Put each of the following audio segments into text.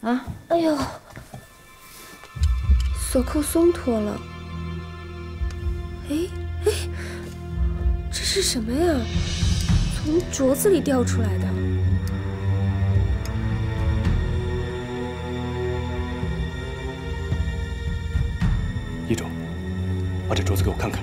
啊！哎呦，锁扣松脱了。哎哎，这是什么呀？从镯子里掉出来的。一种，把这镯子给我看看。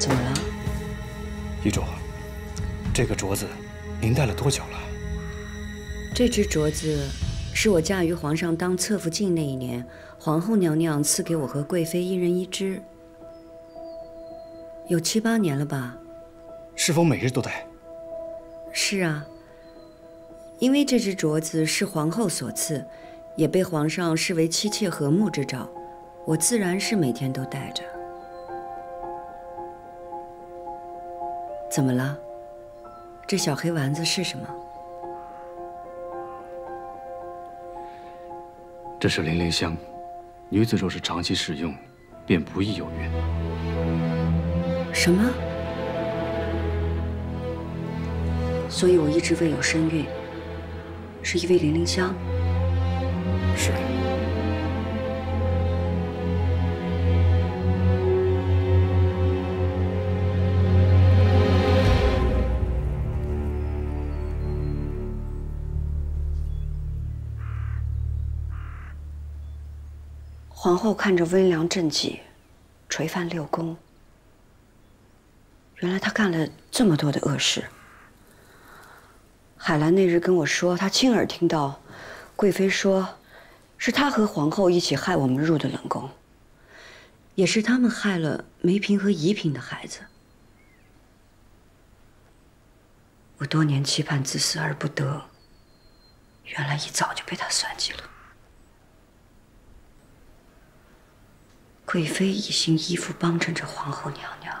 怎么了？易主，这个镯子您戴了多久了？这只镯子是我嫁于皇上当侧福晋那一年，皇后娘娘赐给我和贵妃一人一只，有七八年了吧？是否每日都戴？是啊，因为这只镯子是皇后所赐，也被皇上视为妻妾和睦之兆，我自然是每天都戴着。怎么了？这小黑丸子是什么？这是零陵香，女子若是长期使用，便不易有孕。什么？所以我一直未有身孕，是因为零陵香。是。皇后看着温良正气，垂范六宫。原来她干了这么多的恶事。海兰那日跟我说，她亲耳听到贵妃说，是她和皇后一起害我们入的冷宫，也是他们害了梅嫔和宜嫔的孩子。我多年期盼自私而不得，原来一早就被他算计了。贵妃一心依附帮衬着皇后娘娘，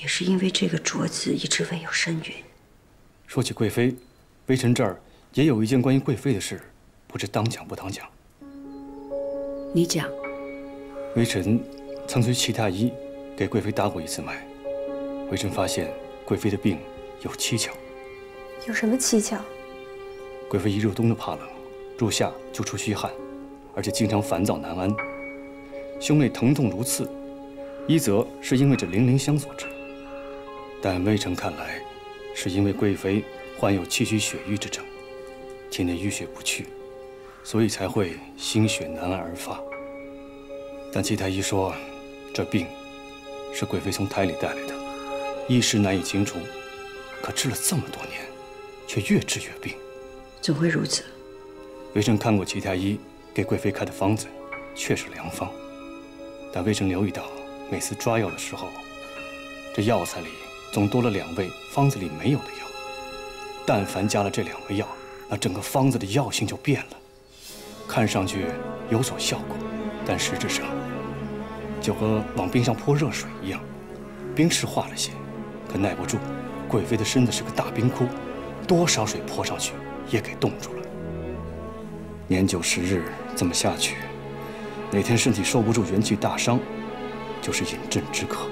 也是因为这个镯子一直未有身孕。说起贵妃，微臣这儿也有一件关于贵妃的事，不知当讲不当讲。你讲。微臣曾随齐太医给贵妃搭过一次脉，微臣发现贵妃的病有蹊跷。有什么蹊跷？贵妃一入冬就怕冷，入夏就出虚汗，而且经常烦躁难安。胸内疼痛如刺，一则是因为这零陵香所致，但微臣看来，是因为贵妃患有气虚血瘀之症，体内淤血不去，所以才会心血难安而发。但齐太医说，这病是贵妃从胎里带来的，一时难以清除，可治了这么多年，却越治越病。怎会如此？微臣看过齐太医给贵妃开的方子，却是良方。但微臣留意到，每次抓药的时候，这药材里总多了两味方子里没有的药。但凡加了这两味药，那整个方子的药性就变了，看上去有所效果，但实质上就和往冰上泼热水一样，冰是化了些，可耐不住。贵妃的身子是个大冰窟，多少水泼上去也给冻住了。年久时日，这么下去。哪天身体受不住元气大伤，就是饮鸩止渴。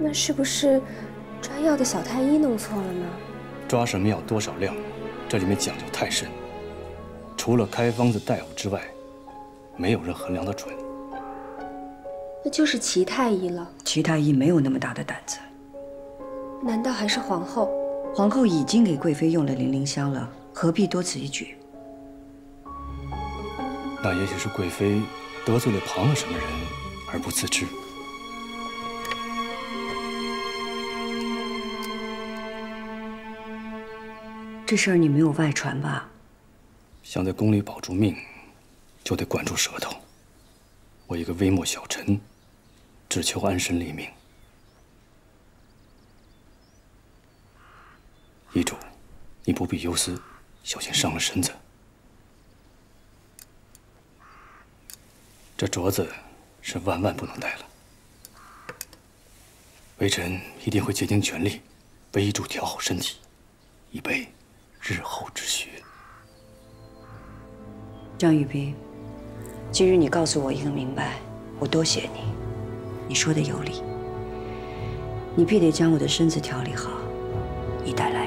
那是不是抓药的小太医弄错了呢？抓什么药多少量，这里面讲究太深，除了开方子大夫之外，没有人衡量得准。那就是齐太医了。齐太医没有那么大的胆子。难道还是皇后？皇后已经给贵妃用了零陵香了，何必多此一举？那也许是贵妃。得罪了旁了什么人而不自知？这事儿你没有外传吧？想在宫里保住命，就得管住舌头。我一个微末小臣，只求安身立命。遗主，你不必忧思，小心伤了身子。这镯子是万万不能戴了。微臣一定会竭尽全力，为遗主调好身体，以备日后之需。张玉斌，今日你告诉我一个明白，我多谢你。你说的有理，你必得将我的身子调理好。以带来